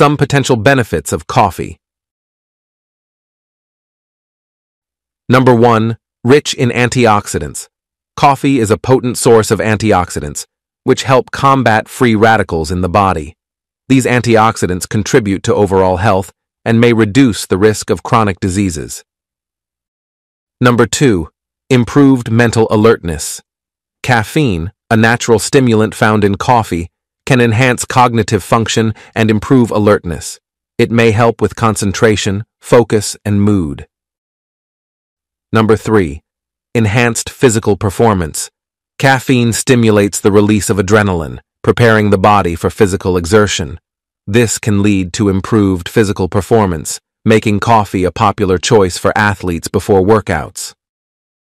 Some potential benefits of coffee. Number 1. Rich in antioxidants. Coffee is a potent source of antioxidants, which help combat free radicals in the body. These antioxidants contribute to overall health and may reduce the risk of chronic diseases. Number 2. Improved mental alertness. Caffeine, a natural stimulant found in coffee, can enhance cognitive function and improve alertness. It may help with concentration, focus, and mood. Number 3. Enhanced physical performance. Caffeine stimulates the release of adrenaline, preparing the body for physical exertion. This can lead to improved physical performance, making coffee a popular choice for athletes before workouts.